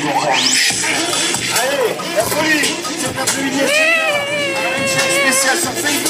Allez, la folie C'est un peu spécial sur Facebook.